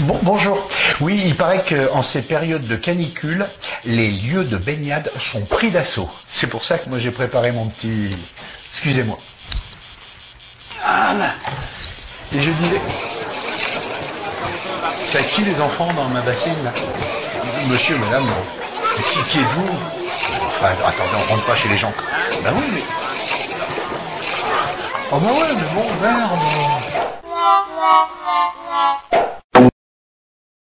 Bon, bonjour. Oui, il paraît qu'en ces périodes de canicule, les lieux de baignade sont pris d'assaut. C'est pour ça que moi j'ai préparé mon petit... Excusez-moi. Et je disais... C'est à qui les enfants dans ma bassine là? Monsieur, madame, qui, qui êtes-vous? Ah, Attendez, on rentre pas chez les gens. Ben oui, mais... Oh bah ouais, mais bon, merde